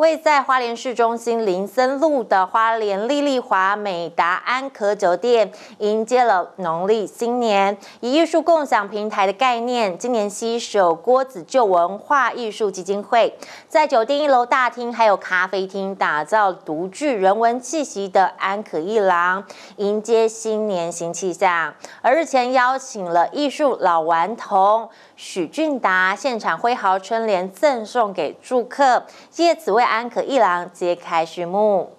位在花莲市中心林森路的花莲丽丽华美达安可酒店，迎接了农历新年，以艺术共享平台的概念，今年携手郭子旧文化艺术基金会，在酒店一楼大厅还有咖啡厅，打造独具人文气息的安可一廊，迎接新年新气象。而日前邀请了艺术老顽童许俊达现场挥毫春联赠送给住客，借此为。安可一郎揭开序幕。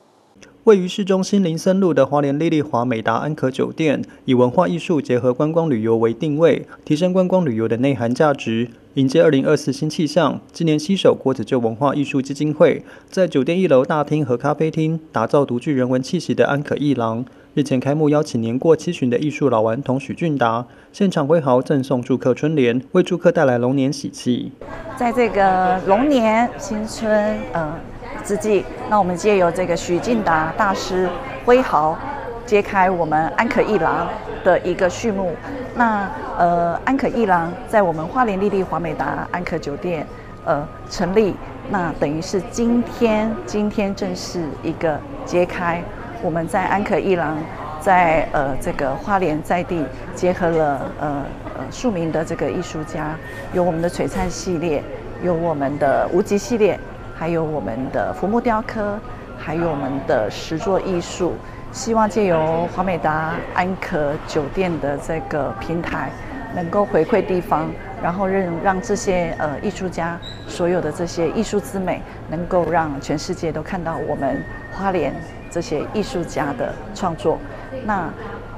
位于市中心林森路的华联丽丽华美达安可酒店，以文化艺术结合观光旅游为定位，提升观光旅游的内涵价值，迎接二零二四新气象。今年携手国子旧文化艺术基金会，在酒店一楼大厅和咖啡厅打造独具人文气息的安可一郎。日前开幕，邀请年过七旬的艺术老顽童许俊达现场挥毫赠送住客春联，为住客带来龙年喜气。在这个龙年新春呃之际，那我们借由这个许俊达大师挥毫，揭开我们安可一郎的一个序幕。那呃安可一郎在我们花莲丽丽华美达安可酒店呃成立，那等于是今天今天正是一个揭开。我们在安可一郎，在呃这个花莲在地结合了呃呃数名的这个艺术家，有我们的璀璨系列，有我们的无极系列，还有我们的浮木雕刻，还有我们的石作艺术。希望借由华美达安可酒店的这个平台，能够回馈地方，然后让让这些呃艺术家所有的这些艺术之美，能够让全世界都看到我们花莲。这些艺术家的创作，那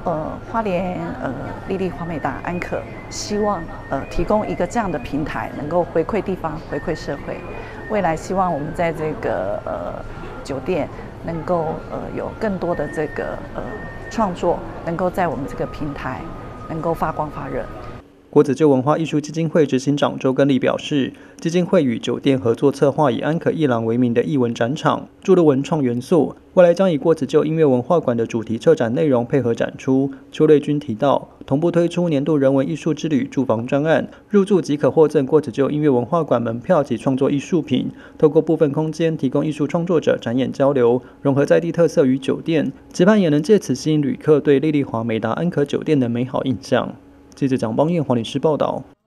呃花莲呃丽丽华美达安可希望呃提供一个这样的平台，能够回馈地方，回馈社会。未来希望我们在这个呃酒店能够呃有更多的这个呃创作，能够在我们这个平台能够发光发热。国子旧文化艺术基金会执行长周根利表示，基金会与酒店合作策划以安可一郎为名的艺文展场，注入文创元素。未来将以国子旧音乐文化馆的主题策展内容配合展出。邱瑞君提到，同步推出年度人文艺术之旅住房专案，入住即可获赠国子旧音乐文化馆门票及创作艺术品。透过部分空间提供艺术创作者展演交流，融合在地特色与酒店，期盼也能借此吸引旅客对丽丽华美达安可酒店的美好印象。记者蒋邦彦、黄律师报道。